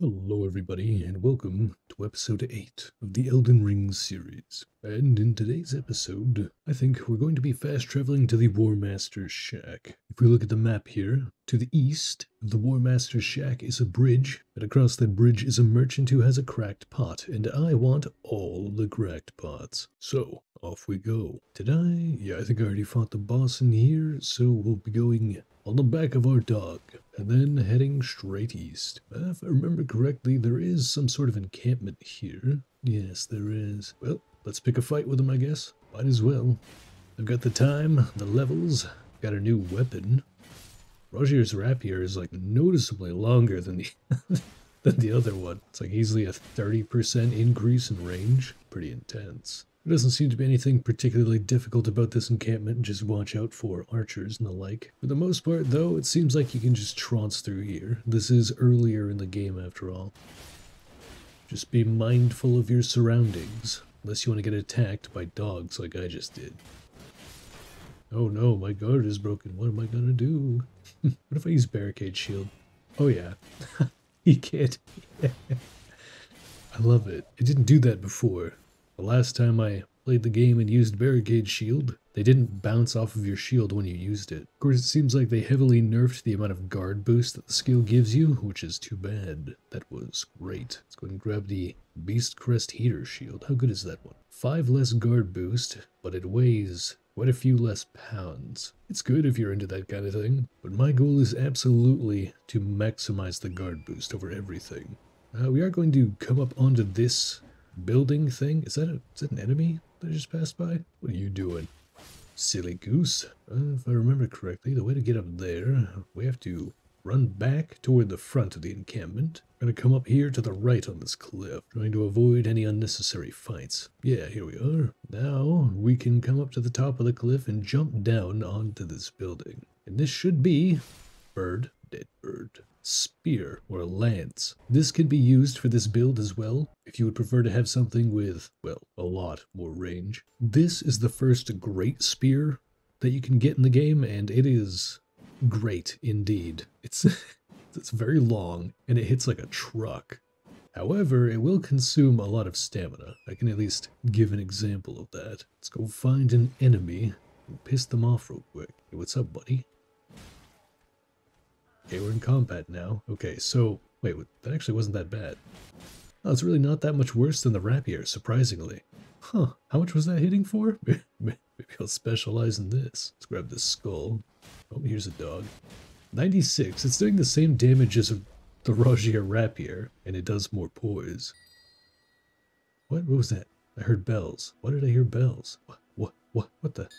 Hello, everybody, and welcome to episode 8 of the Elden Ring series. And in today's episode, I think we're going to be fast traveling to the Warmaster's Shack. If we look at the map here, to the east of the Warmaster's Shack is a bridge, and across that bridge is a merchant who has a cracked pot, and I want all the cracked pots. So, off we go. Did I? Yeah, I think I already fought the boss in here, so we'll be going on the back of our dog, and then heading straight east. If I remember correctly, there is some sort of encampment here. Yes, there is. Well, let's pick a fight with them, I guess. Might as well. I've got the time, the levels, got a new weapon. Rogier's rapier is like noticeably longer than the than the other one. It's like easily a 30% increase in range. Pretty intense. There doesn't seem to be anything particularly difficult about this encampment, just watch out for archers and the like. For the most part, though, it seems like you can just trounce through here. This is earlier in the game, after all. Just be mindful of your surroundings, unless you want to get attacked by dogs like I just did. Oh no, my guard is broken. What am I gonna do? what if I use barricade shield? Oh yeah. you can't. I love it. It didn't do that before. The last time I played the game and used Barricade Shield, they didn't bounce off of your shield when you used it. Of course, it seems like they heavily nerfed the amount of guard boost that the skill gives you, which is too bad. That was great. Let's go and grab the Beast Crest Heater Shield. How good is that one? Five less guard boost, but it weighs quite a few less pounds. It's good if you're into that kind of thing, but my goal is absolutely to maximize the guard boost over everything. Uh, we are going to come up onto this building thing. Is that, a, is that an enemy that just passed by? What are you doing? Silly goose. Uh, if I remember correctly, the way to get up there, we have to run back toward the front of the encampment. We're going to come up here to the right on this cliff, trying to avoid any unnecessary fights. Yeah, here we are. Now we can come up to the top of the cliff and jump down onto this building. And this should be bird, dead bird spear, or lance. This can be used for this build as well, if you would prefer to have something with, well, a lot more range. This is the first great spear that you can get in the game, and it is great indeed. It's, it's very long, and it hits like a truck. However, it will consume a lot of stamina. I can at least give an example of that. Let's go find an enemy and piss them off real quick. Hey, what's up, buddy? Okay, we're in combat now. Okay, so, wait, that actually wasn't that bad. Oh, it's really not that much worse than the rapier, surprisingly. Huh, how much was that hitting for? Maybe I'll specialize in this. Let's grab this skull. Oh, here's a dog. 96, it's doing the same damage as the Rogier rapier, and it does more poise. What? What was that? I heard bells. Why did I hear bells? What? What? What? What the?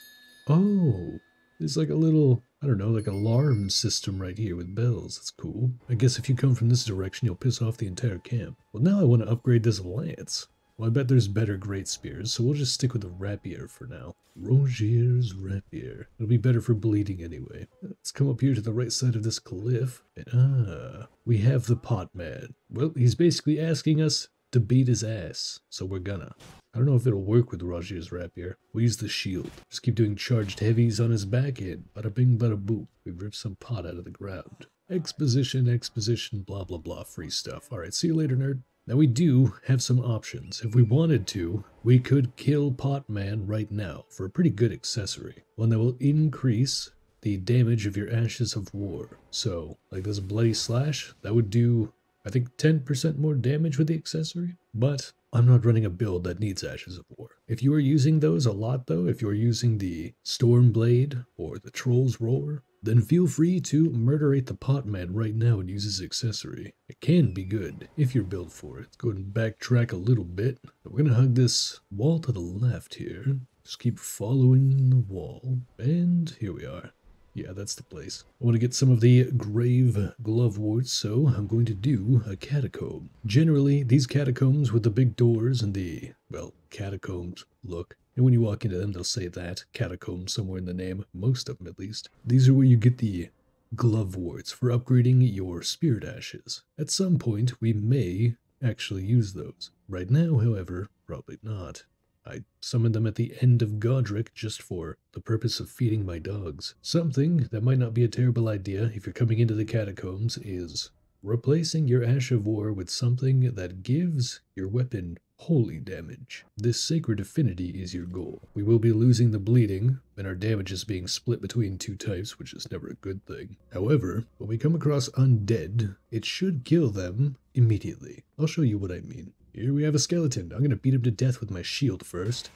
Oh, there's like a little, I don't know, like alarm system right here with bells. That's cool. I guess if you come from this direction, you'll piss off the entire camp. Well, now I want to upgrade this lance. Well, I bet there's better great spears, so we'll just stick with the rapier for now. Rogier's rapier. It'll be better for bleeding anyway. Let's come up here to the right side of this cliff. Ah, we have the pot man. Well, he's basically asking us to beat his ass, so we're gonna. I don't know if it'll work with Rogier's rapier. We'll use the shield. Just keep doing charged heavies on his back end. Bada bing, bada boop. We've ripped some pot out of the ground. Exposition, exposition, blah, blah, blah. Free stuff. Alright, see you later, nerd. Now we do have some options. If we wanted to, we could kill Pot Man right now for a pretty good accessory. One that will increase the damage of your Ashes of War. So, like this Bloody Slash, that would do, I think, 10% more damage with the accessory. But I'm not running a build that needs Ashes of War. If you are using those a lot though, if you're using the Storm Blade or the Troll's Roar, then feel free to murderate the Potman right now and use his accessory. It can be good, if you're built for it. Let's go and backtrack a little bit. We're gonna hug this wall to the left here. Just keep following the wall. And here we are. Yeah, that's the place. I want to get some of the grave glove gloveworts, so I'm going to do a catacomb. Generally, these catacombs with the big doors and the, well, catacombs look. And when you walk into them, they'll say that, catacomb somewhere in the name, most of them at least. These are where you get the gloveworts for upgrading your spirit ashes. At some point, we may actually use those. Right now, however, probably not. I summoned them at the end of Godrick just for the purpose of feeding my dogs. Something that might not be a terrible idea if you're coming into the catacombs is replacing your Ash of War with something that gives your weapon holy damage. This sacred affinity is your goal. We will be losing the bleeding, and our damage is being split between two types, which is never a good thing. However, when we come across undead, it should kill them immediately. I'll show you what I mean. Here we have a skeleton. I'm going to beat him to death with my shield first.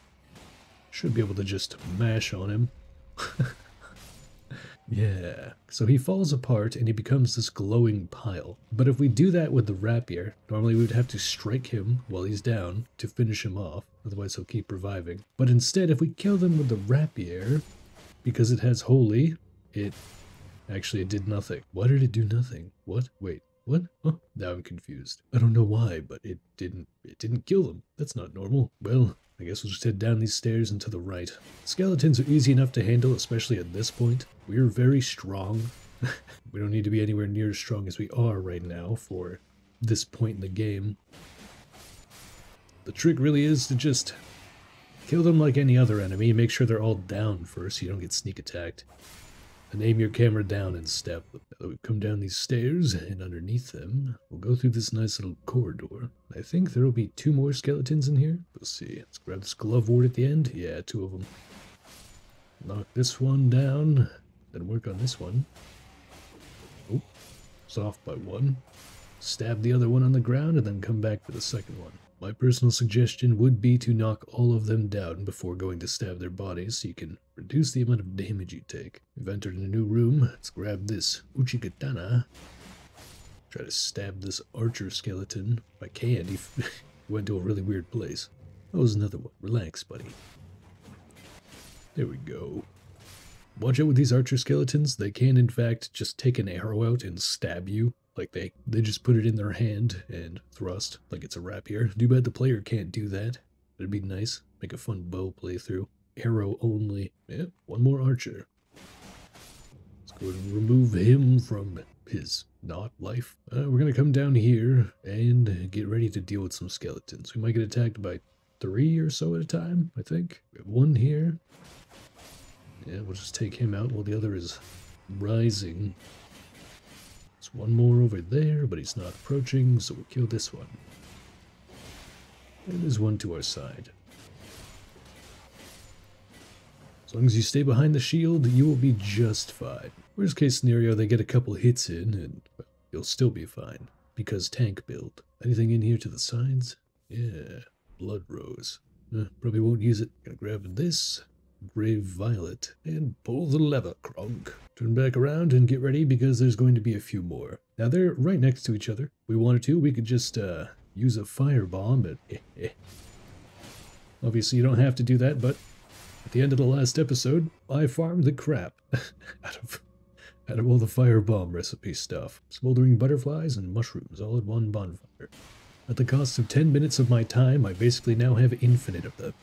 Should be able to just mash on him. Yeah, so he falls apart and he becomes this glowing pile. But if we do that with the rapier, normally we would have to strike him while he's down to finish him off, otherwise he'll keep reviving. But instead, if we kill them with the rapier, because it has holy, it actually it did nothing. Why did it do nothing? What? Wait, what? Oh, now I'm confused. I don't know why, but it didn't it didn't kill them. That's not normal. Well, I guess we'll just head down these stairs and to the right. Skeletons are easy enough to handle, especially at this point. We're very strong. we don't need to be anywhere near as strong as we are right now for this point in the game. The trick really is to just kill them like any other enemy. Make sure they're all down first so you don't get sneak attacked and aim your camera down and step. we come down these stairs, and underneath them, we'll go through this nice little corridor. I think there will be two more skeletons in here. We'll see. Let's grab this glovewort at the end. Yeah, two of them. Knock this one down, then work on this one. Oh, it's off by one. Stab the other one on the ground, and then come back for the second one. My personal suggestion would be to knock all of them down before going to stab their bodies so you can reduce the amount of damage you take. We've entered a new room. Let's grab this Uchigatana. Try to stab this archer skeleton. If I can, he went to a really weird place. That was another one. Relax, buddy. There we go. Watch out with these archer skeletons. They can, in fact, just take an arrow out and stab you. Like they, they just put it in their hand and thrust like it's a rapier. Too bad the player can't do that. It'd be nice. Make a fun bow playthrough. Arrow only. Yeah, one more archer. Let's go and remove him from his not life. Uh, we're gonna come down here and get ready to deal with some skeletons. We might get attacked by three or so at a time, I think. We have one here. Yeah, we'll just take him out while the other is rising. One more over there, but he's not approaching, so we'll kill this one. And there's one to our side. As long as you stay behind the shield, you will be just fine. Worst case scenario, they get a couple hits in, and you'll still be fine. Because tank build. Anything in here to the sides? Yeah, blood rose. Uh, probably won't use it. Gonna grab this, Grave Violet, and pull the lever, Kronk. Turn back around and get ready because there's going to be a few more. Now they're right next to each other. If we wanted to, we could just uh, use a fire bomb, but eh, eh. Obviously you don't have to do that, but at the end of the last episode, I farmed the crap out of out of all the firebomb recipe stuff. Smoldering butterflies and mushrooms all at one bonfire. At the cost of 10 minutes of my time, I basically now have infinite of them.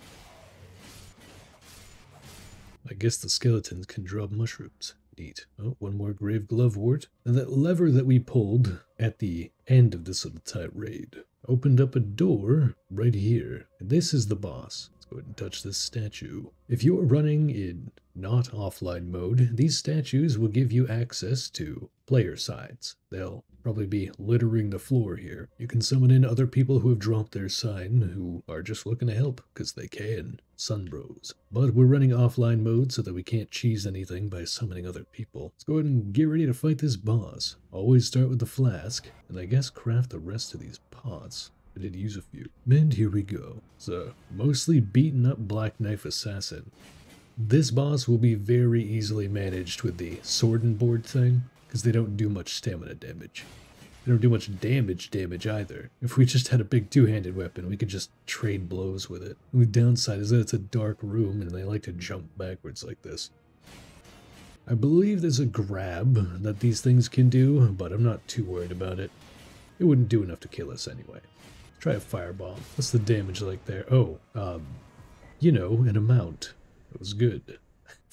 I guess the skeletons can drop mushrooms. Neat. Oh, one more grave glovewort. And that lever that we pulled at the end of this little tirade opened up a door right here. And this is the boss. Touch this statue. If you're running in not offline mode, these statues will give you access to player sides. They'll probably be littering the floor here. You can summon in other people who have dropped their sign who are just looking to help because they can. Sunbros. But we're running offline mode so that we can't cheese anything by summoning other people. Let's go ahead and get ready to fight this boss. Always start with the flask, and I guess craft the rest of these pots. I did use a few. And here we go. So, mostly beaten up Black Knife Assassin. This boss will be very easily managed with the sword and board thing because they don't do much stamina damage. They don't do much damage damage either. If we just had a big two-handed weapon, we could just trade blows with it. The downside is that it's a dark room and they like to jump backwards like this. I believe there's a grab that these things can do, but I'm not too worried about it. It wouldn't do enough to kill us anyway. Try a fireball. What's the damage like there? Oh, um, you know, an amount. It was good.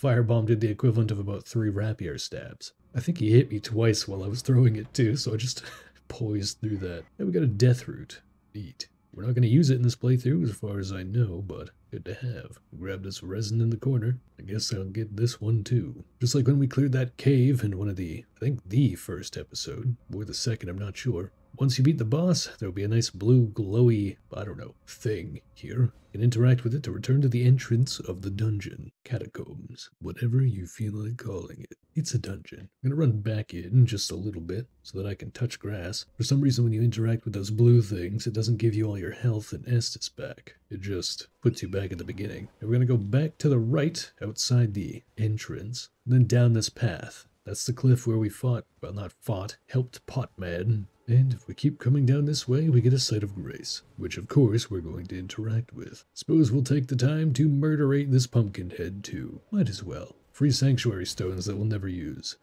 Firebomb did the equivalent of about three rapier stabs. I think he hit me twice while I was throwing it too, so I just poised through that. And we got a Deathroot. Neat. We're not going to use it in this playthrough as far as I know, but Good to have. Grab this resin in the corner. I guess I'll get this one too. Just like when we cleared that cave in one of the, I think the first episode, or the second, I'm not sure. Once you beat the boss, there'll be a nice blue glowy, I don't know, thing here. You can interact with it to return to the entrance of the dungeon. Catacombs. Whatever you feel like calling it. It's a dungeon. I'm gonna run back in just a little bit so that I can touch grass. For some reason when you interact with those blue things, it doesn't give you all your health and Estus back. It just puts you back at the beginning. And we're gonna go back to the right outside the entrance, and then down this path. That's the cliff where we fought, well not fought, helped Potman and if we keep coming down this way, we get a sight of grace, which of course we're going to interact with. Suppose we'll take the time to murderate this pumpkin head too. Might as well. Free sanctuary stones that we'll never use.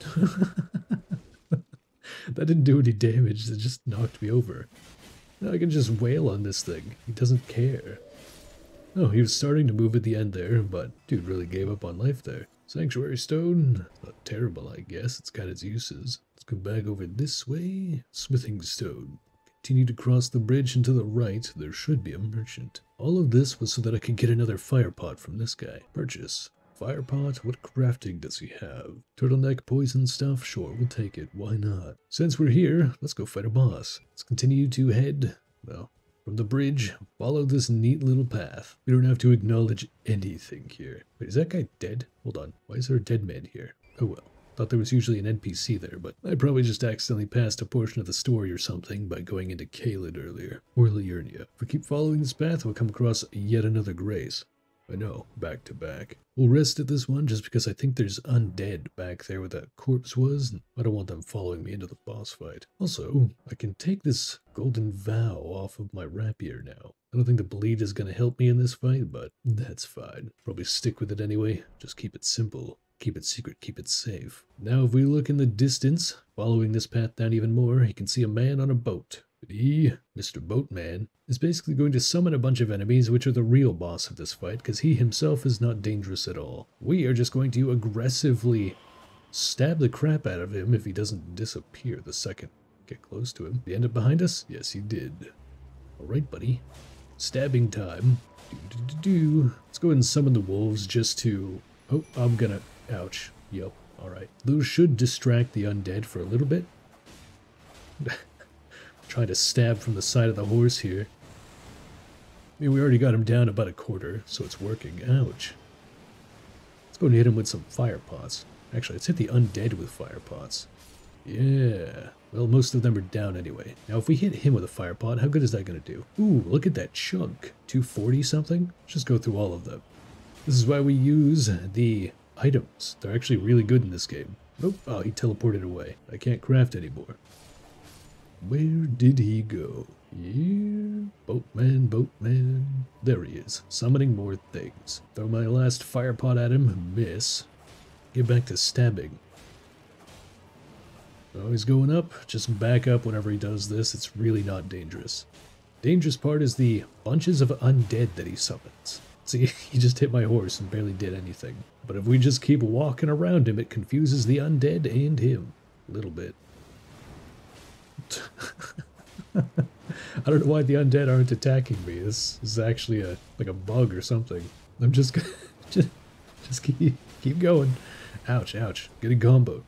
that didn't do any damage, it just knocked me over. Now I can just wail on this thing. He doesn't care. Oh, he was starting to move at the end there, but dude really gave up on life there. Sanctuary stone, not terrible I guess, it's got its uses. Let's go back over this way. Smithing stone. Continue to cross the bridge and to the right, there should be a merchant. All of this was so that I could get another fire pot from this guy. Purchase. Fire pot? What crafting does he have? Turtleneck poison stuff? Sure, we'll take it. Why not? Since we're here, let's go fight a boss. Let's continue to head, well, from the bridge, follow this neat little path. We don't have to acknowledge anything here. Wait, is that guy dead? Hold on. Why is there a dead man here? Oh well. Thought there was usually an NPC there, but I probably just accidentally passed a portion of the story or something by going into Caelid earlier. Or Liurnia. If we keep following this path, we'll come across yet another grace. I know, back to back. We'll rest at this one just because I think there's undead back there where that corpse was, and I don't want them following me into the boss fight. Also, I can take this golden vow off of my rapier now. I don't think the bleed is going to help me in this fight, but that's fine. Probably stick with it anyway, just keep it simple. Keep it secret, keep it safe. Now if we look in the distance, following this path down even more, you can see a man on a boat. But He, Mr. Boatman, is basically going to summon a bunch of enemies which are the real boss of this fight because he himself is not dangerous at all. We are just going to aggressively stab the crap out of him if he doesn't disappear the second get close to him. Did he end up behind us? Yes, he did. Alright, buddy. Stabbing time. Do, do, do, do. Let's go ahead and summon the wolves just to... Oh, I'm gonna... Ouch. Yep. Alright. Those should distract the undead for a little bit. Trying to stab from the side of the horse here. I mean, we already got him down about a quarter, so it's working. Ouch. Let's go and hit him with some fire pots. Actually, let's hit the undead with fire pots. Yeah. Well, most of them are down anyway. Now, if we hit him with a fire pot, how good is that going to do? Ooh, look at that chunk. 240 something? Let's just go through all of them. This is why we use the items. They're actually really good in this game. Nope. Oh, he teleported away. I can't craft anymore. Where did he go? Here? Boatman, boatman. There he is, summoning more things. Throw my last fire pot at him, miss. Get back to stabbing. Oh, he's going up. Just back up whenever he does this. It's really not dangerous. Dangerous part is the bunches of undead that he summons. See, he just hit my horse and barely did anything. But if we just keep walking around him, it confuses the undead and him. A little bit. I don't know why the undead aren't attacking me. This is actually a like a bug or something. I'm just just just keep keep going. Ouch, ouch. Get a comboed.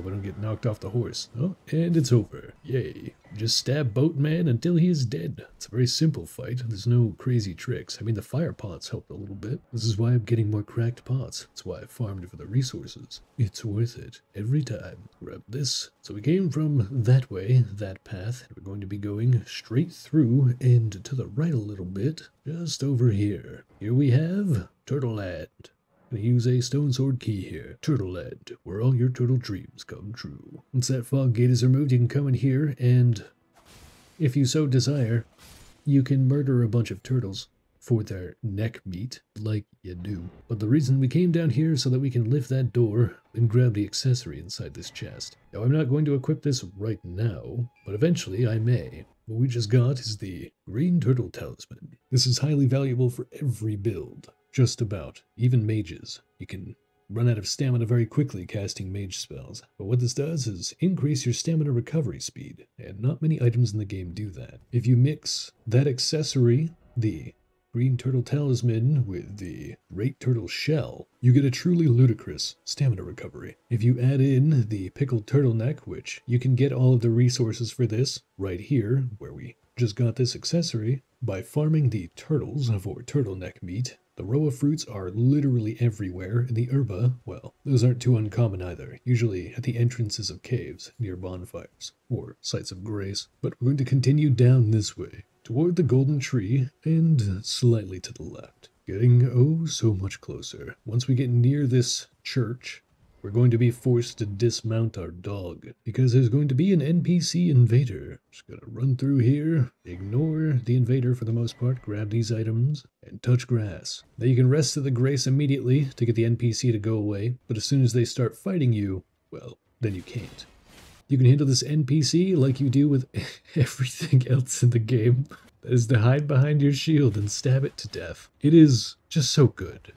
Hope I don't get knocked off the horse. Oh, and it's over. Yay. Just stab Boatman until he is dead. It's a very simple fight. There's no crazy tricks. I mean, the fire pots helped a little bit. This is why I'm getting more cracked pots. That's why I farmed for the resources. It's worth it. Every time. Grab this. So we came from that way, that path, we're going to be going straight through and to the right a little bit, just over here. Here we have Turtle Land. Use a stone sword key here. Turtle Land, where all your turtle dreams come true. Once that fog gate is removed, you can come in here and, if you so desire, you can murder a bunch of turtles for their neck meat, like you do. But the reason we came down here so that we can lift that door and grab the accessory inside this chest. Now, I'm not going to equip this right now, but eventually I may. What we just got is the Green Turtle Talisman. This is highly valuable for every build. Just about. Even mages. You can run out of stamina very quickly casting mage spells. But what this does is increase your stamina recovery speed, and not many items in the game do that. If you mix that accessory, the green turtle talisman with the rate turtle shell, you get a truly ludicrous stamina recovery. If you add in the pickled turtleneck, which you can get all of the resources for this right here, where we just got this accessory, by farming the turtles for turtleneck meat, the Rowa fruits are literally everywhere, and the herba, well, those aren't too uncommon either, usually at the entrances of caves near bonfires, or sites of grace. But we're going to continue down this way, toward the golden tree, and slightly to the left. Getting oh so much closer. Once we get near this church, we're going to be forced to dismount our dog because there's going to be an NPC invader. Just gonna run through here, ignore the invader for the most part, grab these items, and touch grass. Now you can rest to the grace immediately to get the NPC to go away, but as soon as they start fighting you, well, then you can't. You can handle this NPC like you do with everything else in the game. That is to hide behind your shield and stab it to death. It is just so good.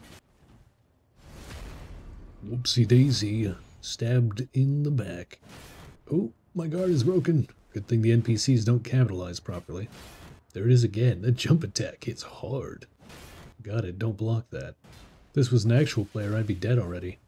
Whoopsie daisy, stabbed in the back. Oh, my guard is broken. Good thing the NPCs don't capitalize properly. There it is again. That jump attack hits hard. Got it, don't block that. If this was an actual player, I'd be dead already.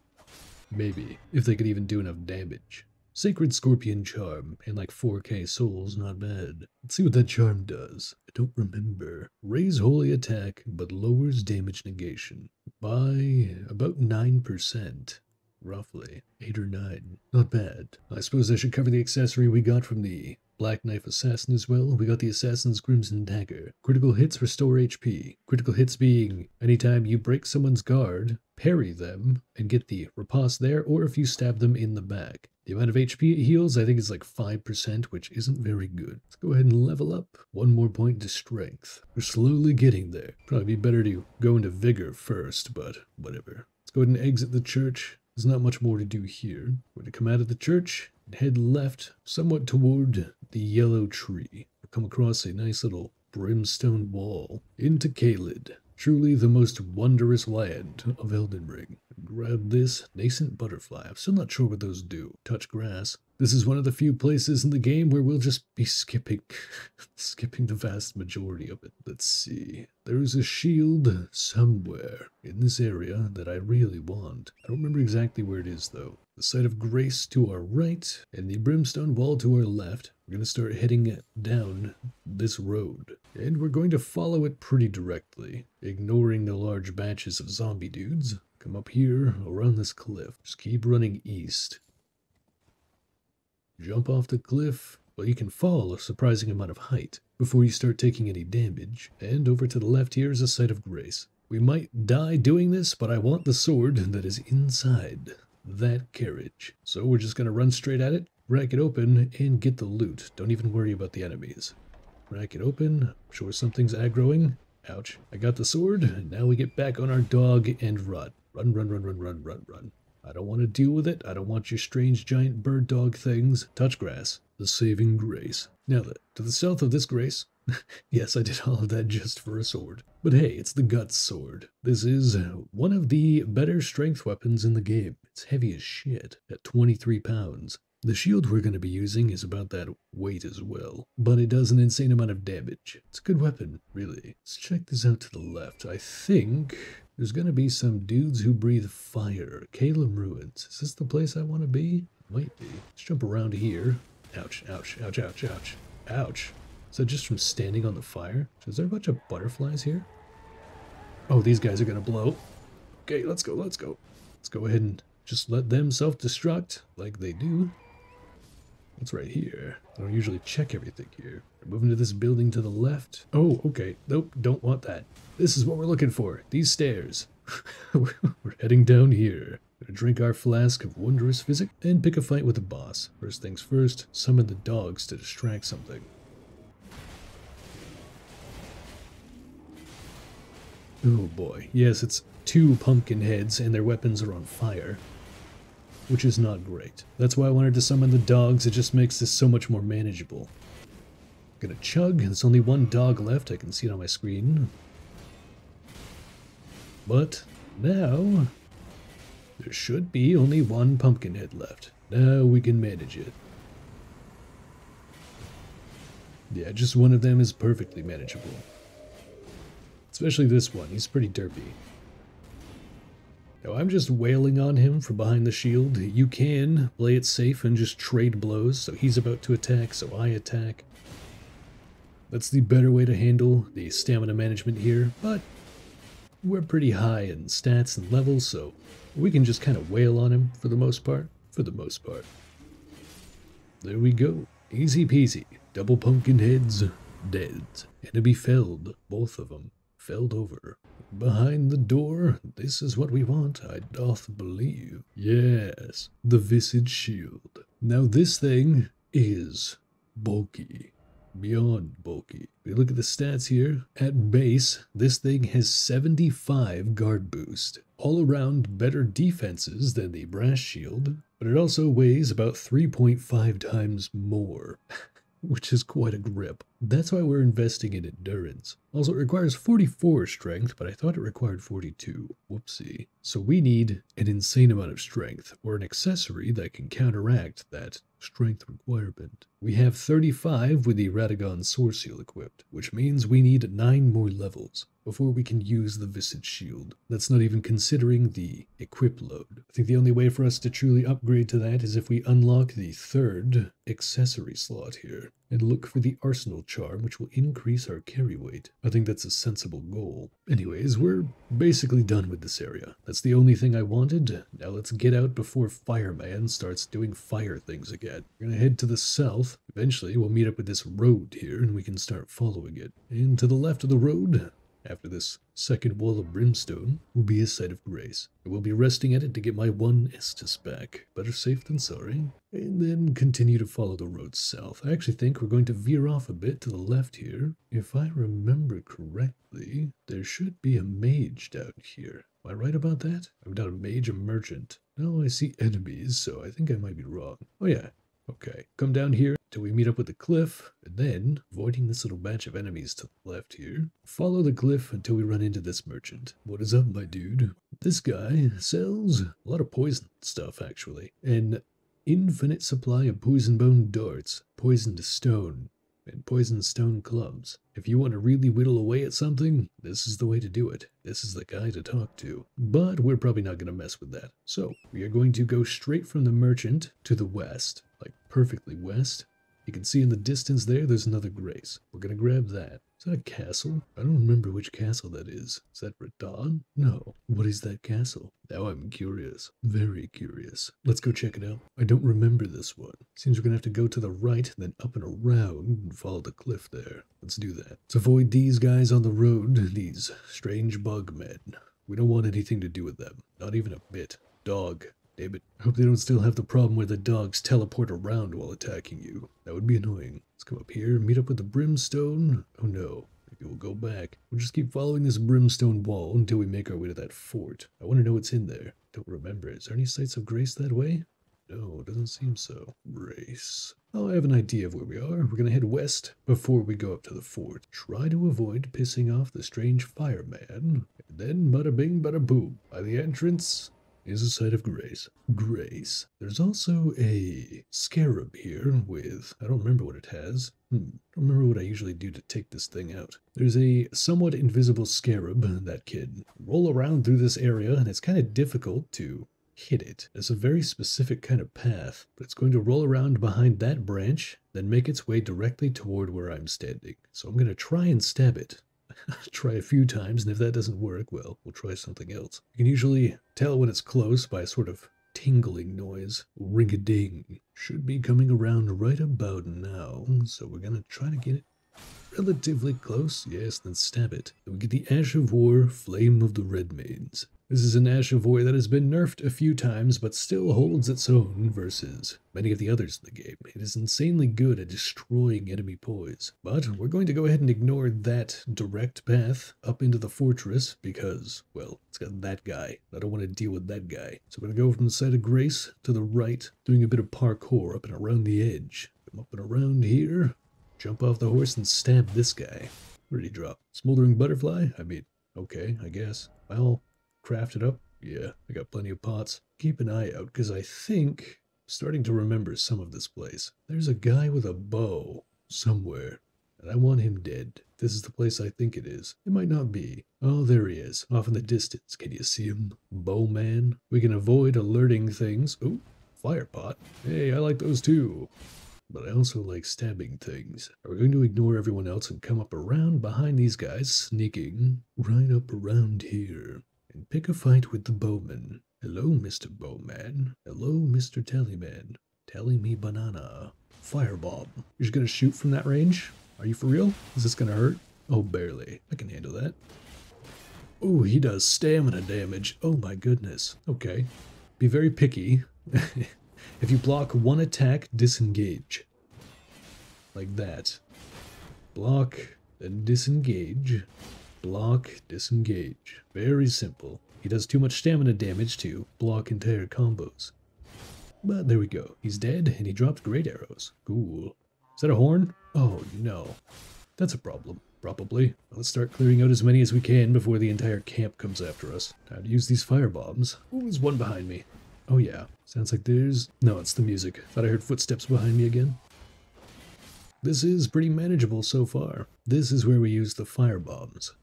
Maybe, if they could even do enough damage. Sacred Scorpion Charm, and like 4k souls, not bad. Let's see what that charm does. I don't remember. Raise holy attack, but lowers damage negation by about 9%. Roughly. 8 or 9. Not bad. I suppose I should cover the accessory we got from the Black Knife Assassin as well. We got the Assassin's Crimson Dagger. Critical hits restore HP. Critical hits being anytime you break someone's guard, parry them, and get the riposte there, or if you stab them in the back. The amount of HP it heals, I think, is like 5%, which isn't very good. Let's go ahead and level up. One more point to strength. We're slowly getting there. Probably be better to go into vigor first, but whatever. Let's go ahead and exit the church. There's not much more to do here. We're going to come out of the church head left, somewhat toward the yellow tree. We'll come across a nice little brimstone wall into Caelid. Truly the most wondrous land of Elden Ring. Grab this nascent butterfly. I'm still not sure what those do. Touch grass. This is one of the few places in the game where we'll just be skipping, skipping the vast majority of it. Let's see. There's a shield somewhere in this area that I really want. I don't remember exactly where it is though. The site of grace to our right and the brimstone wall to our left. We're going to start heading down this road. And we're going to follow it pretty directly, ignoring the large batches of zombie dudes. Come up here, around this cliff. Just keep running east. Jump off the cliff. Well, you can fall a surprising amount of height before you start taking any damage. And over to the left here is a site of grace. We might die doing this, but I want the sword that is inside that carriage. So we're just going to run straight at it, rack it open, and get the loot. Don't even worry about the enemies. Rack it open. I'm sure something's aggroing. Ouch. I got the sword. Now we get back on our dog and run. Run, run, run, run, run, run, run. I don't want to deal with it. I don't want your strange giant bird dog things. Touch grass. The saving grace. Now to the south of this grace. yes, I did all of that just for a sword. But hey, it's the Guts Sword. This is uh, one of the better strength weapons in the game. It's heavy as shit, at 23 pounds. The shield we're going to be using is about that weight as well, but it does an insane amount of damage. It's a good weapon, really. Let's check this out to the left. I think there's going to be some dudes who breathe fire. Caelem Ruins. Is this the place I want to be? Might be. Let's jump around here. Ouch, ouch, ouch, ouch, ouch. Ouch. Is that just from standing on the fire? Is there a bunch of butterflies here? Oh, these guys are going to blow. Okay, let's go, let's go. Let's go ahead and just let them self-destruct like they do. What's right here? I don't usually check everything here. We're moving to this building to the left. Oh, okay. Nope, don't want that. This is what we're looking for. These stairs. we're heading down here. Gonna drink our flask of wondrous physic and pick a fight with the boss. First things first, summon the dogs to distract something. Oh boy. Yes, it's two pumpkin heads and their weapons are on fire. Which is not great. That's why I wanted to summon the dogs, it just makes this so much more manageable. i Gonna chug, there's only one dog left, I can see it on my screen. But now, there should be only one pumpkin head left. Now we can manage it. Yeah, just one of them is perfectly manageable. Especially this one, he's pretty derpy. Now I'm just wailing on him from behind the shield. You can play it safe and just trade blows, so he's about to attack, so I attack. That's the better way to handle the stamina management here, but we're pretty high in stats and levels, so we can just kind of wail on him for the most part. For the most part. There we go. Easy peasy. Double pumpkin heads dead. and Enemy felled. Both of them. Felled over. Behind the door, this is what we want, I doth believe. Yes, the Visage Shield. Now this thing is bulky beyond bulky. We look at the stats here. At base, this thing has 75 guard boost. All around better defenses than the brass shield, but it also weighs about 3.5 times more. which is quite a grip. That's why we're investing in endurance. Also, it requires 44 strength, but I thought it required 42. Whoopsie. So we need an insane amount of strength, or an accessory that can counteract that strength requirement. We have 35 with the Radagon Soreseal equipped, which means we need 9 more levels before we can use the Visage Shield. That's not even considering the equip load. I think the only way for us to truly upgrade to that is if we unlock the third accessory slot here and look for the Arsenal charm, which will increase our carry weight. I think that's a sensible goal. Anyways, we're basically done with this area. That's the only thing I wanted. Now let's get out before Fireman starts doing fire things again. We're gonna head to the south. Eventually, we'll meet up with this road here, and we can start following it. And to the left of the road, after this second wall of brimstone will be a site of grace. I will be resting at it to get my one Estus back. Better safe than sorry. And then continue to follow the road south. I actually think we're going to veer off a bit to the left here. If I remember correctly, there should be a mage down here. Am I right about that? I'm not a mage, a merchant. No, I see enemies, so I think I might be wrong. Oh yeah, Okay, come down here till we meet up with the cliff, and then, avoiding this little batch of enemies to the left here, follow the cliff until we run into this merchant. What is up, my dude? This guy sells a lot of poison stuff, actually. An infinite supply of poison bone darts, poisoned stone, and poison stone clubs. If you want to really whittle away at something, this is the way to do it. This is the guy to talk to. But we're probably not going to mess with that. So, we are going to go straight from the merchant to the west like perfectly west. You can see in the distance there, there's another grace. We're gonna grab that. Is that a castle? I don't remember which castle that is. Is that Radahn? No. What is that castle? Now I'm curious. Very curious. Let's go check it out. I don't remember this one. Seems we're gonna have to go to the right, then up and around, and follow the cliff there. Let's do that. Let's avoid these guys on the road, these strange bug men. We don't want anything to do with them. Not even a bit. Dog. Damn it. I hope they don't still have the problem where the dogs teleport around while attacking you. That would be annoying. Let's come up here, meet up with the brimstone. Oh no. Maybe we'll go back. We'll just keep following this brimstone wall until we make our way to that fort. I want to know what's in there. Don't remember. Is there any sites of grace that way? No, it doesn't seem so. Grace. Oh, I have an idea of where we are. We're gonna head west before we go up to the fort. Try to avoid pissing off the strange fireman. And then bada bing bada boom. By the entrance, is a site of grace. Grace. There's also a scarab here with, I don't remember what it has. Hmm, don't remember what I usually do to take this thing out. There's a somewhat invisible scarab that can roll around through this area, and it's kind of difficult to hit it. It's a very specific kind of path, but it's going to roll around behind that branch, then make its way directly toward where I'm standing. So I'm going to try and stab it try a few times, and if that doesn't work, well, we'll try something else. You can usually tell when it's close by a sort of tingling noise. Ring-a-ding. Should be coming around right about now, so we're gonna try to get it relatively close. Yes, then stab it. We get the Ash of War, Flame of the Red Redmanes. This is an Ash of War that has been nerfed a few times, but still holds its own versus many of the others in the game. It is insanely good at destroying enemy poise. But we're going to go ahead and ignore that direct path up into the fortress because, well, it's got that guy. I don't want to deal with that guy. So we're going to go from the side of Grace to the right, doing a bit of parkour up and around the edge. Come up and around here, jump off the horse and stab this guy. Where did he drop? Smoldering butterfly? I mean, okay, I guess. Well, craft it up? Yeah, I got plenty of pots. Keep an eye out, because I think, starting to remember some of this place, there's a guy with a bow somewhere. and I want him dead. This is the place I think it is. It might not be. Oh, there he is, off in the distance. Can you see him? Bowman. We can avoid alerting things. Oh, fire pot. Hey, I like those too. But I also like stabbing things. We're going to ignore everyone else and come up around behind these guys, sneaking right up around here, and pick a fight with the bowman? Hello, Mr. Bowman. Hello, Mr. Tallyman. Tally me banana. Firebomb. You're just gonna shoot from that range? Are you for real? Is this gonna hurt? Oh, barely. I can handle that. Oh, he does stamina damage. Oh my goodness. Okay. Be very picky. if you block one attack, disengage. Like that. Block, then disengage. Block, disengage. Very simple. He does too much stamina damage to block entire combos. But there we go. He's dead, and he dropped great arrows. Cool. Is that a horn? Oh, no. That's a problem. Probably. Let's start clearing out as many as we can before the entire camp comes after us. Time to use these fire bombs. Ooh, there's one behind me. Oh yeah. Sounds like there's... No, it's the music. Thought I heard footsteps behind me again. This is pretty manageable so far. This is where we use the fire bombs.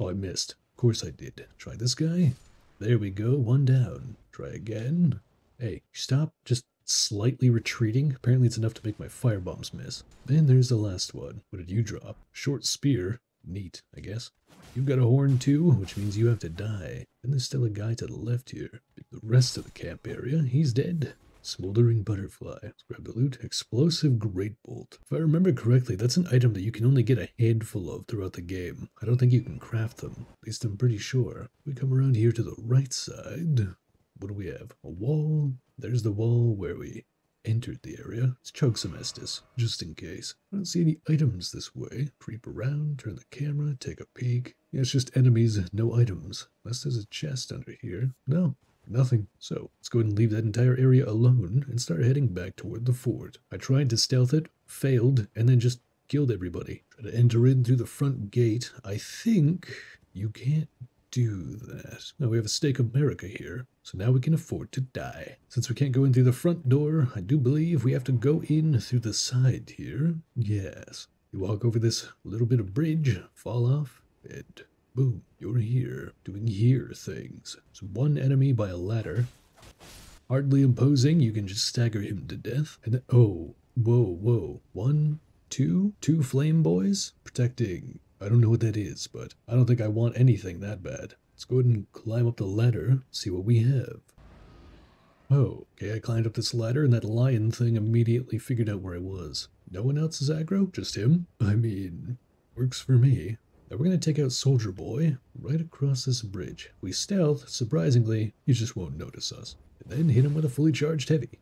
Oh, I missed. Of course I did. Try this guy. There we go, one down. Try again. Hey, stop just slightly retreating. Apparently it's enough to make my fire bombs miss. Then there's the last one. What did you drop? Short spear. Neat, I guess. You've got a horn too, which means you have to die. And there's still a guy to the left here. The rest of the camp area, he's dead. Smoldering Butterfly. Let's grab the loot. Explosive Great Bolt. If I remember correctly, that's an item that you can only get a handful of throughout the game. I don't think you can craft them. At least I'm pretty sure. We come around here to the right side. What do we have? A wall. There's the wall where we entered the area. Let's chug some Estus, just in case. I don't see any items this way. Creep around, turn the camera, take a peek. Yeah, it's just enemies, no items. Unless there's a chest under here. No, Nothing. So, let's go ahead and leave that entire area alone and start heading back toward the fort. I tried to stealth it, failed, and then just killed everybody. Try to enter in through the front gate. I think you can't do that. Now we have a Stake of Marika here, so now we can afford to die. Since we can't go in through the front door, I do believe we have to go in through the side here. Yes. You walk over this little bit of bridge, fall off, and Boom, you're here, doing here things. So one enemy by a ladder. Hardly imposing, you can just stagger him to death. And then, oh, whoa, whoa. One, two, two flame boys protecting. I don't know what that is, but I don't think I want anything that bad. Let's go ahead and climb up the ladder, see what we have. Oh, okay, I climbed up this ladder and that lion thing immediately figured out where I was. No one else is aggro? Just him? I mean, works for me. Now we're going to take out Soldier Boy right across this bridge. We stealth, surprisingly, he just won't notice us. And then hit him with a fully charged heavy.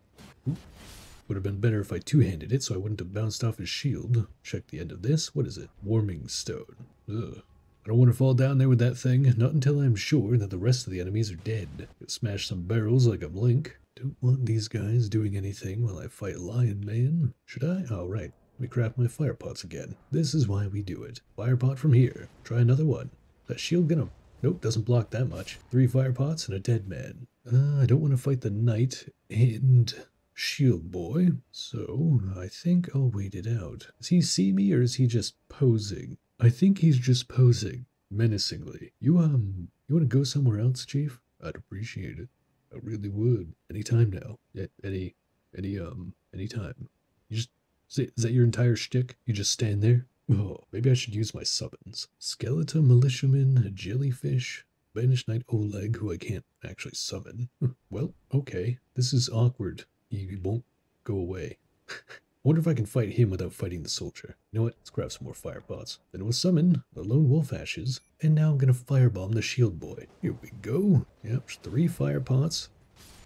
Would have been better if I two-handed it so I wouldn't have bounced off his shield. Check the end of this. What is it? Warming Stone. Ugh. I don't want to fall down there with that thing, not until I'm sure that the rest of the enemies are dead. Smash some barrels like a blink. Don't want these guys doing anything while I fight Lion Man. Should I? Oh, right. Let me craft my fire pots again. This is why we do it. Fire pot from here. Try another one. That shield gonna... Nope, doesn't block that much. Three fire pots and a dead man. Uh, I don't want to fight the knight and shield boy, so I think I'll wait it out. Does he see me or is he just posing? I think he's just posing, menacingly. You, um, you want to go somewhere else, Chief? I'd appreciate it. I really would. Anytime now. At any, any, um, anytime. You just is that your entire shtick? You just stand there? Oh, maybe I should use my summons. Skeleton, Militiaman, Jellyfish, Banished Knight Oleg, who I can't actually summon. Hmm, well, okay. This is awkward. He won't go away. I wonder if I can fight him without fighting the soldier. You know what? Let's grab some more fire pots. Then we'll summon the lone wolf ashes. And now I'm gonna firebomb the shield boy. Here we go. Yep, three fire pots.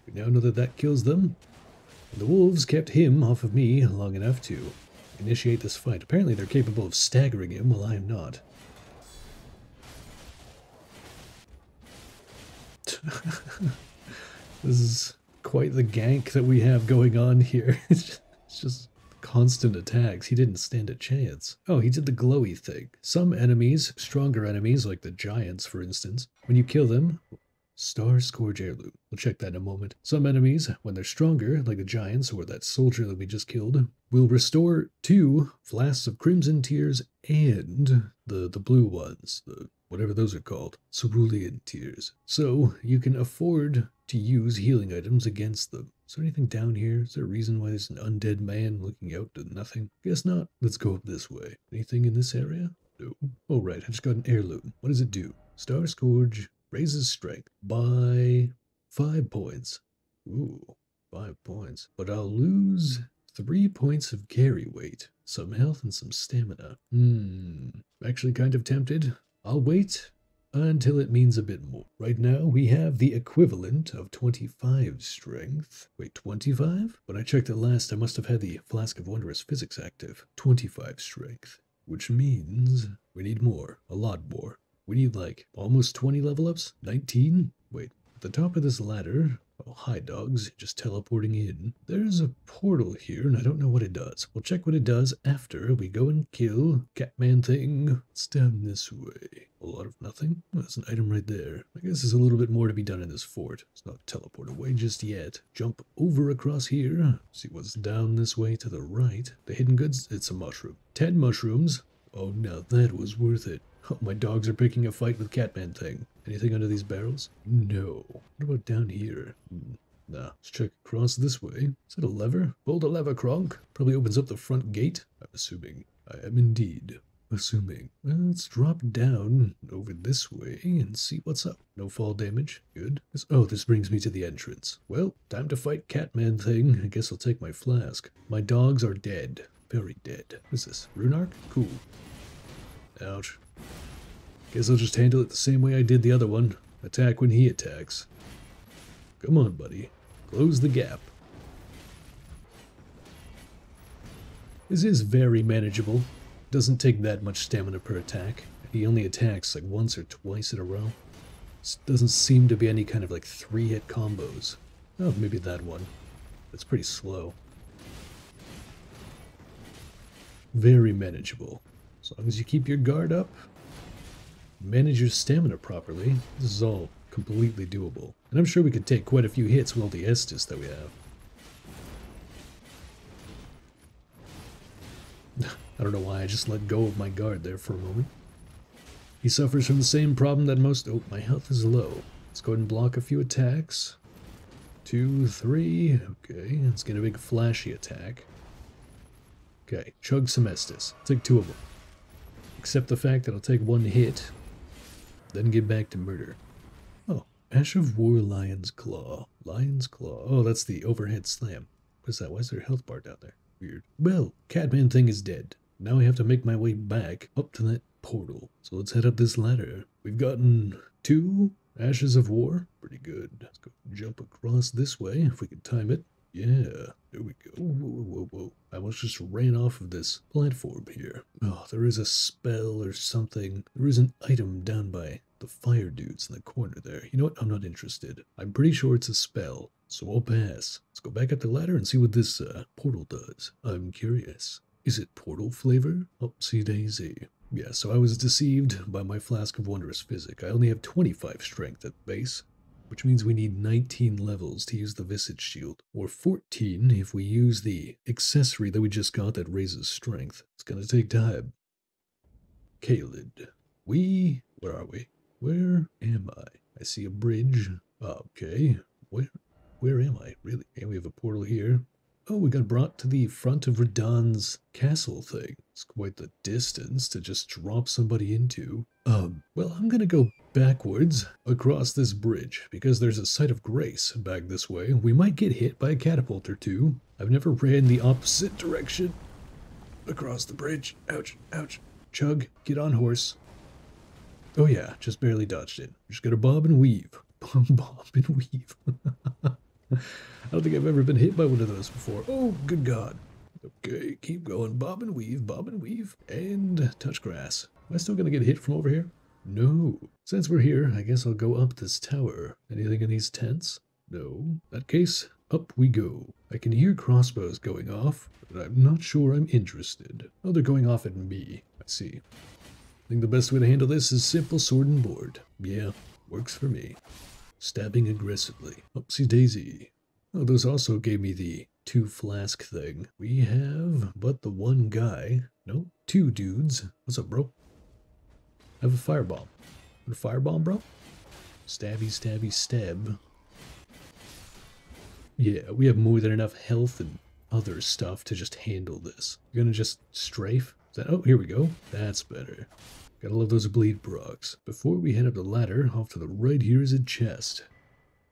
We now know that that kills them. The wolves kept him off of me long enough to initiate this fight. Apparently they're capable of staggering him while I am not. this is quite the gank that we have going on here. it's, just, it's just constant attacks. He didn't stand a chance. Oh, he did the glowy thing. Some enemies, stronger enemies like the giants for instance, when you kill them, Star Scourge Heirloom. We'll check that in a moment. Some enemies, when they're stronger, like the giants or that soldier that we just killed, will restore two flasks of Crimson Tears and the, the blue ones, the whatever those are called, cerulean tears. So you can afford to use healing items against them. Is there anything down here? Is there a reason why there's an undead man looking out to nothing? Guess not. Let's go up this way. Anything in this area? No. Oh, right. I just got an heirloom. What does it do? Star Scourge raises strength by five points. Ooh, five points. But I'll lose three points of carry weight, some health, and some stamina. Hmm. Actually, kind of tempted. I'll wait until it means a bit more. Right now, we have the equivalent of 25 strength. Wait, 25? When I checked it last, I must have had the Flask of Wondrous Physics active. 25 strength. Which means we need more. A lot more. We need like almost 20 level ups? 19? Wait, at the top of this ladder, oh hi dogs, just teleporting in. There's a portal here and I don't know what it does. We'll check what it does after we go and kill Catman thing. It's down this way. A lot of nothing. Oh, that's an item right there. I guess there's a little bit more to be done in this fort. It's not teleport away just yet. Jump over across here. See what's down this way to the right. The hidden goods, it's a mushroom. 10 mushrooms. Oh, now that was worth it. Oh, my dogs are picking a fight with Catman thing. Anything under these barrels? No. What about down here? Hmm. Nah, let's check across this way. Is it a lever? Pull the lever, Kronk. Probably opens up the front gate. I'm assuming. I am indeed assuming. Well, let's drop down over this way and see what's up. No fall damage. Good. This, oh, this brings me to the entrance. Well, time to fight Catman thing. I guess I'll take my flask. My dogs are dead. Very dead. What is this? Rune Arc? Cool. Ouch. Guess I'll just handle it the same way I did the other one. Attack when he attacks. Come on, buddy. Close the gap. This is very manageable. Doesn't take that much stamina per attack. He only attacks like once or twice in a row. This doesn't seem to be any kind of like three hit combos. Oh, maybe that one. It's pretty slow. Very manageable. As long as you keep your guard up, manage your stamina properly, this is all completely doable. And I'm sure we could take quite a few hits with all the Estus that we have. I don't know why I just let go of my guard there for a moment. He suffers from the same problem that most... Oh, my health is low. Let's go ahead and block a few attacks. Two, three. Okay, let's get a big flashy attack. Okay, chug some Estus. Take two of them. Except the fact that I'll take one hit, then get back to murder. Oh, Ash of War Lion's Claw. Lion's Claw. Oh, that's the overhead slam. What's that? Why is there a health bar down there? Weird. Well, Catman thing is dead. Now I have to make my way back up to that portal. So let's head up this ladder. We've gotten two Ashes of War. Pretty good. Let's go jump across this way if we can time it. Yeah, there we go. Whoa, whoa, whoa, I almost just ran off of this platform here. Oh, there is a spell or something. There is an item down by the fire dudes in the corner there. You know what? I'm not interested. I'm pretty sure it's a spell, so I'll pass. Let's go back up the ladder and see what this uh, portal does. I'm curious. Is it portal flavor? Upsy daisy. Yeah, so I was deceived by my flask of wondrous physick. I only have 25 strength at base which means we need 19 levels to use the Visage Shield, or 14 if we use the accessory that we just got that raises strength. It's gonna take time. Caelid. We... where are we? Where am I? I see a bridge. Okay. Where... where am I? Really? Okay, we have a portal here. Oh, we got brought to the front of Radahn's castle thing. It's quite the distance to just drop somebody into. Um, well, I'm gonna go backwards across this bridge because there's a site of grace back this way. We might get hit by a catapult or two. I've never ran the opposite direction across the bridge. Ouch, ouch. Chug, get on horse. Oh yeah, just barely dodged it. Just gotta bob and weave. bob and weave. I don't think I've ever been hit by one of those before. Oh, good God. Okay, keep going. Bob and weave, bob and weave, and touch grass. Am I still going to get hit from over here? No. Since we're here, I guess I'll go up this tower. Anything in these tents? No. In that case, up we go. I can hear crossbows going off, but I'm not sure I'm interested. Oh, they're going off at me. I see. I think the best way to handle this is simple sword and board. Yeah, works for me. stabbing aggressively. Oopsie daisy. Oh, those also gave me the two flask thing. We have but the one guy. No, two dudes. What's up, bro? Have a firebomb. A firebomb, bro? Stabby, stabby, stab. Yeah, we have more than enough health and other stuff to just handle this. You're gonna just strafe? That, oh, here we go. That's better. Gotta love those bleed procs. Before we head up the ladder, off to the right here is a chest.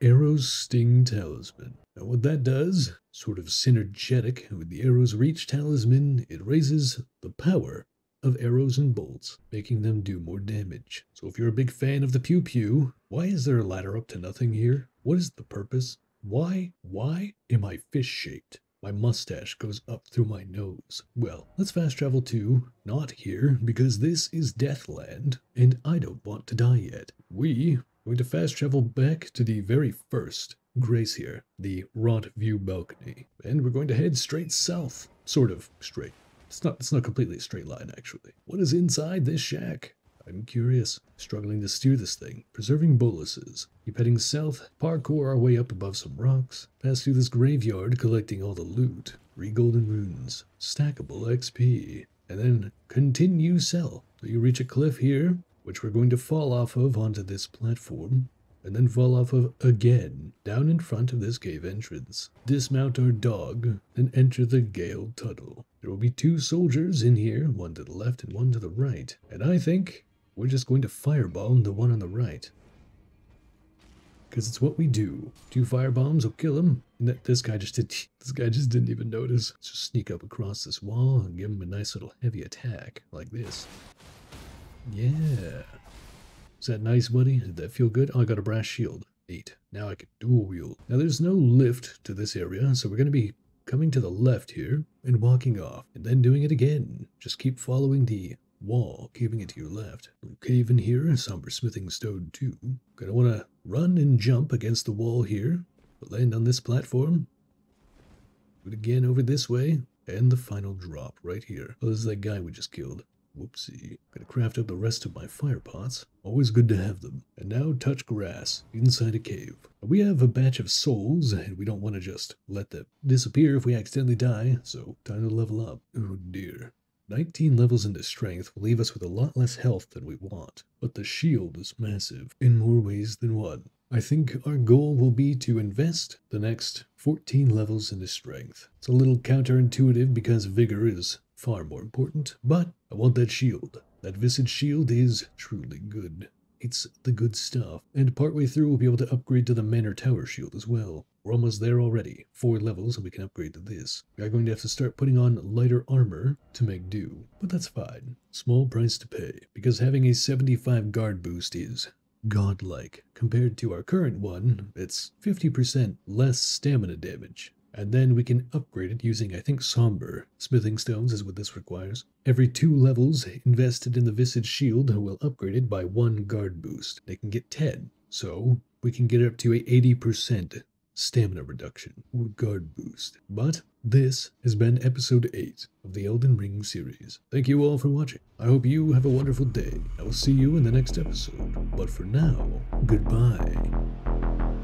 Arrow's Sting Talisman. Now what that does, sort of synergetic with the Arrow's Reach Talisman, it raises the power of arrows and bolts, making them do more damage. So if you're a big fan of the pew pew, why is there a ladder up to nothing here? What is the purpose? Why, why am I fish shaped? My mustache goes up through my nose. Well, let's fast travel to not here because this is Deathland and I don't want to die yet. We are going to fast travel back to the very first Grace here, the Rot View balcony, and we're going to head straight south, sort of straight. It's not, it's not completely a straight line, actually. What is inside this shack? I'm curious. Struggling to steer this thing. Preserving boluses. Heading south, parkour our way up above some rocks, pass through this graveyard collecting all the loot, three golden runes, stackable XP, and then continue sell till you reach a cliff here, which we're going to fall off of onto this platform, and then fall off of again, down in front of this cave entrance. Dismount our dog, and enter the Gael Tunnel. There will be two soldiers in here, one to the left and one to the right, and I think we're just going to firebomb the one on the right. Because it's what we do. Two firebombs will kill him. And that, this guy just did. This guy just didn't even notice. Let's just sneak up across this wall and give him a nice little heavy attack like this. Yeah. Is that nice, buddy? Did that feel good? Oh, I got a brass shield. Eight. Now I can dual wield. Now there's no lift to this area, so we're going to be coming to the left here and walking off, and then doing it again. Just keep following the wall, keeping it to your left. Blue cave in here, somber smithing stone too. Gonna want to run and jump against the wall here, but land on this platform. Do it again over this way, and the final drop right here. Oh, this is that guy we just killed. Whoopsie. Gotta craft up the rest of my fire pots. Always good to have them. And now touch grass inside a cave. We have a batch of souls, and we don't want to just let them disappear if we accidentally die, so time to level up. Oh dear. 19 levels into strength will leave us with a lot less health than we want, but the shield is massive in more ways than one. I think our goal will be to invest the next 14 levels into strength. It's a little counterintuitive because vigor is far more important, but I want that shield. That Visage shield is truly good. It's the good stuff. And partway through, we'll be able to upgrade to the Manor Tower shield as well. We're almost there already. Four levels, and we can upgrade to this. We are going to have to start putting on lighter armor to make do, but that's fine. Small price to pay, because having a 75 guard boost is godlike. Compared to our current one, it's 50% less stamina damage. And then we can upgrade it using, I think, Somber. Smithing stones is what this requires. Every two levels invested in the Visage Shield will upgrade it by one guard boost. They can get 10. So we can get up to a 80% stamina reduction or guard boost. But this has been episode 8 of the Elden Ring series. Thank you all for watching. I hope you have a wonderful day. I will see you in the next episode. But for now, goodbye.